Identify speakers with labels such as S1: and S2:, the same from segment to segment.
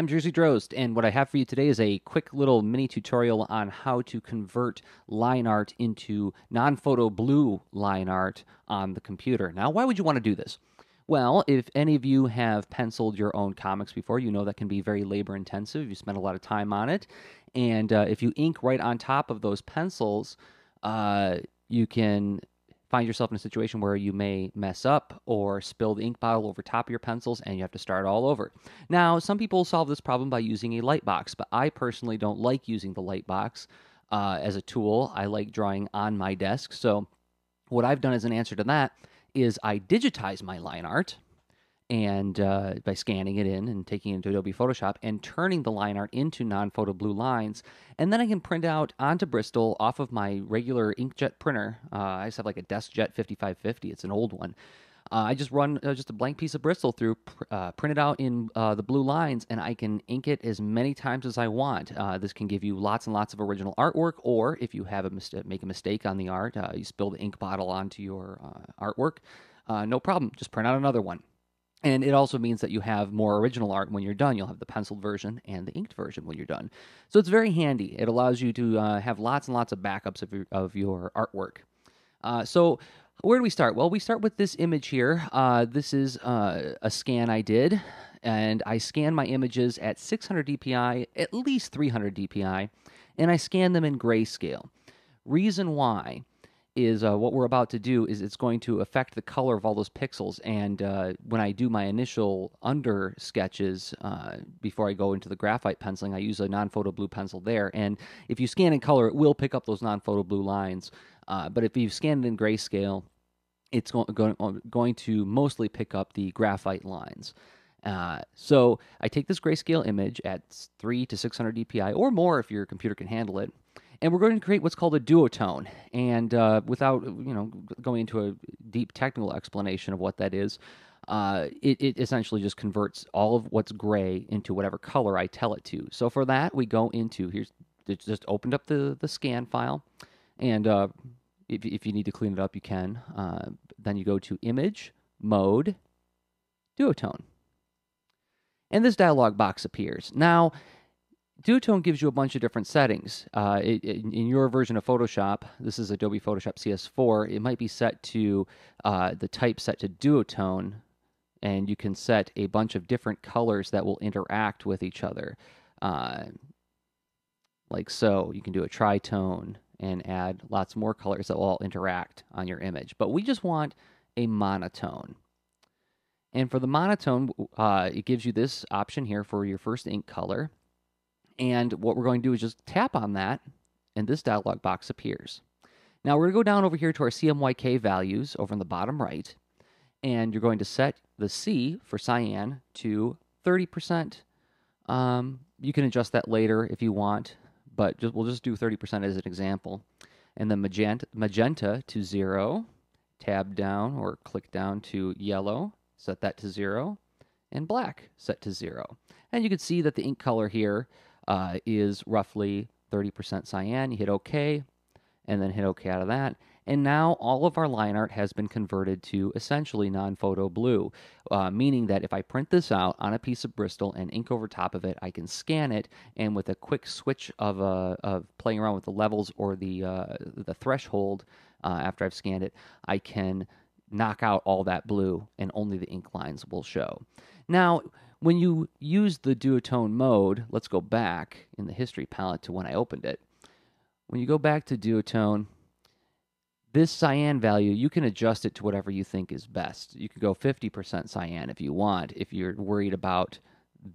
S1: I'm Jerzy Drozd, and what I have for you today is a quick little mini tutorial on how to convert line art into non-photo blue line art on the computer. Now, why would you want to do this? Well, if any of you have penciled your own comics before, you know that can be very labor intensive. You spend a lot of time on it. And uh, if you ink right on top of those pencils, uh, you can find yourself in a situation where you may mess up or spill the ink bottle over top of your pencils and you have to start all over. Now, some people solve this problem by using a light box, but I personally don't like using the light box uh, as a tool. I like drawing on my desk. So, what I've done as an answer to that is I digitize my line art and uh, by scanning it in and taking it into Adobe Photoshop and turning the line art into non-photo blue lines, and then I can print out onto Bristol off of my regular inkjet printer. Uh, I just have like a DeskJet 5550. It's an old one. Uh, I just run uh, just a blank piece of Bristol through, uh, print it out in uh, the blue lines, and I can ink it as many times as I want. this can give you lots and lots of original artwork, or if you have a mis- make a mistake on the art, you spill the ink bottle onto your artwork, no problem. Just print out another one. And it also means that you have more original art when you're done. You'll have the penciled version and the inked version when you're done. So it's very handy. It allows you to uh, have lots and lots of backups of your, of your artwork. Uh, so where do we start? Well, we start with this image here. Uh, this is uh, a scan I did, and I scan my images at 600 dpi, at least 300 dpi, and I scan them in grayscale. Reason why is uh, what we're about to do is it's going to affect the color of all those pixels. And uh, when I do my initial under sketches uh, before I go into the graphite penciling, I use a non-photo blue pencil there. And if you scan in color, it will pick up those non-photo blue lines. Uh, but if you scan it in grayscale, it's go- go- going to mostly pick up the graphite lines. Uh, so I take this grayscale image at 3 to 600 dpi or more if your computer can handle it and we're going to create what's called a duotone. And uh, without you know going into a deep technical explanation of what that is, uh, it, it, essentially just converts all of what's gray into whatever color I tell it to. So for that, we go into here's just opened up the the scan file, and uh, if if you need to clean it up, you can. Uh, then you go to Image, Mode, Duotone, and this dialog box appears now Duotone gives you a bunch of different settings. Uh, it, it, in your version of Photoshop, this is Adobe Photoshop CS4, it might be set to uh, the type set to duotone, and you can set a bunch of different colors that will interact with each other. Uh, like so, you can do a tritone and add lots more colors that will all interact on your image. But we just want a monotone. And for the monotone, uh, it gives you this option here for your first ink color. And what we're going to do is just tap on that, and this dialog box appears. Now we're going to go down over here to our CMYK values over in the bottom right, and you're going to set the C for cyan to 30%. Um, you can adjust that later if you want, but just, we'll just do 30% as an example. And then magenta, magenta to zero, tab down or click down to yellow, set that to zero, and black set to zero. And you can see that the ink color here uh, is roughly 30% cyan. You hit OK, and then hit OK out of that. And now all of our line art has been converted to essentially non-photo blue, uh, meaning that if I print this out on a piece of Bristol and ink over top of it, I can scan it, and with a quick switch of, uh, of playing around with the levels or the, uh, the threshold uh, after I've scanned it, I can knock out all that blue and only the ink lines will show. Now, when you use the duotone mode, let's go back in the history palette to when I opened it. When you go back to duotone, this cyan value, you can adjust it to whatever you think is best. You could go 50% cyan if you want, if you're worried about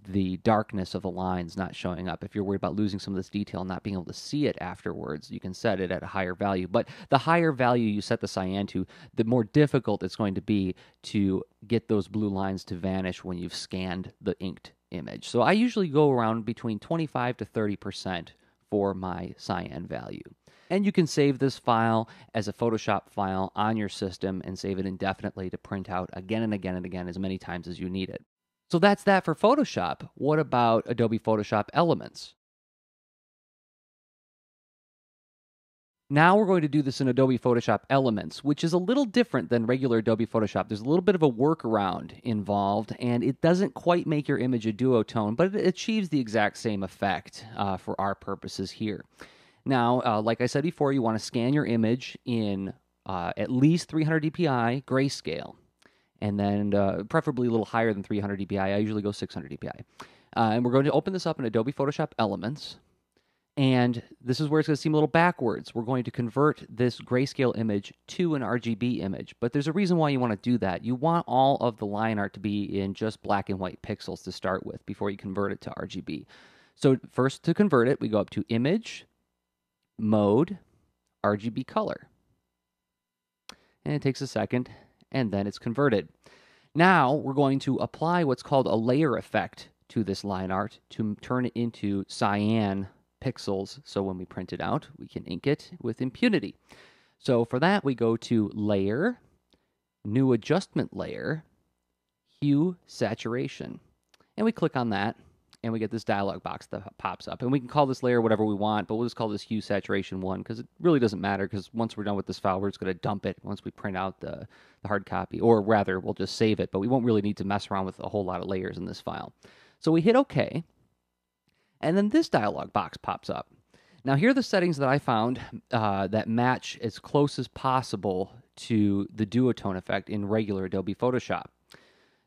S1: the darkness of the lines not showing up. If you're worried about losing some of this detail and not being able to see it afterwards, you can set it at a higher value. But the higher value you set the cyan to, the more difficult it's going to be to get those blue lines to vanish when you've scanned the inked image. So I usually go around between 25 to 30% for my cyan value. And you can save this file as a Photoshop file on your system and save it indefinitely to print out again and again and again as many times as you need it. So that's that for Photoshop. What about Adobe Photoshop Elements? Now we're going to do this in Adobe Photoshop Elements, which is a little different than regular Adobe Photoshop. There's a little bit of a workaround involved, and it doesn't quite make your image a duotone, but it achieves the exact same effect uh, for our purposes here. Now, uh, like I said before, you want to scan your image in uh, at least 300 dpi grayscale, and then uh, preferably a little higher than 300 dpi. I usually go 600 dpi. Uh, and we're going to open this up in Adobe Photoshop Elements. And this is where it's going to seem a little backwards. We're going to convert this grayscale image to an RGB image. But there's a reason why you want to do that. You want all of the line art to be in just black and white pixels to start with before you convert it to RGB. So first to convert it, we go up to Image, Mode, RGB Color. And it takes a second, and then it's converted. Now we're going to apply what's called a layer effect to this line art to turn it into cyan pixels. So when we print it out, we can ink it with impunity. So for that, we go to Layer, New Adjustment Layer, Hue Saturation. And we click on that, and we get this dialog box that pops up. And we can call this layer whatever we want, but we'll just call this Hue Saturation 1 because it really doesn't matter because once we're done with this file, we're just going to dump it once we print out the, the hard copy. Or rather, we'll just save it, but we won't really need to mess around with a whole lot of layers in this file. So we hit OK, and then this dialog box pops up. Now, here are the settings that I found uh, that match as close as possible to the duotone effect in regular Adobe Photoshop.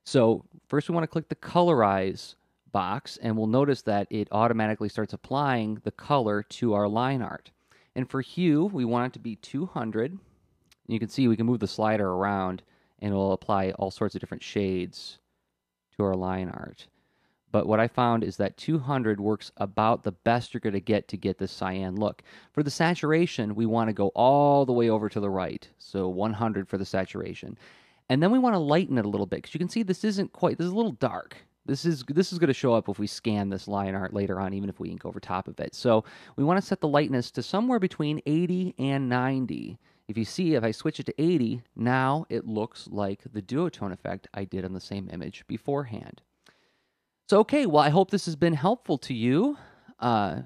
S1: So, first we want to click the colorize box, and we'll notice that it automatically starts applying the color to our line art. And for hue, we want it to be 200. You can see we can move the slider around, and it'll apply all sorts of different shades to our line art. But what I found is that 200 works about the best you're going to get to get this cyan look. For the saturation, we want to go all the way over to the right. So 100 for the saturation. And then we want to lighten it a little bit because you can see this isn't quite, this is a little dark. This is this is going to show up if we scan this line art later on, even if we ink over top of it. So we want to set the lightness to somewhere between 80 and 90. If you see, if I switch it to 80, now it looks like the duotone effect I did on the same image beforehand. So, okay, well, I hope this has been helpful to you. Uh,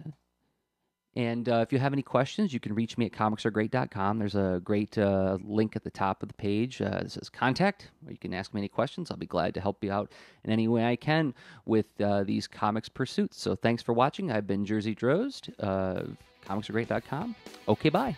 S1: and uh, if you have any questions, you can reach me at comicsaregreat.com. There's a great uh, link at the top of the page uh, that says contact, you can ask me any questions. I'll be glad to help you out in any way I can with uh, these comics pursuits. So thanks for watching. I've been Jerzy Drozd of comicsaregreat.com. Okay, bye.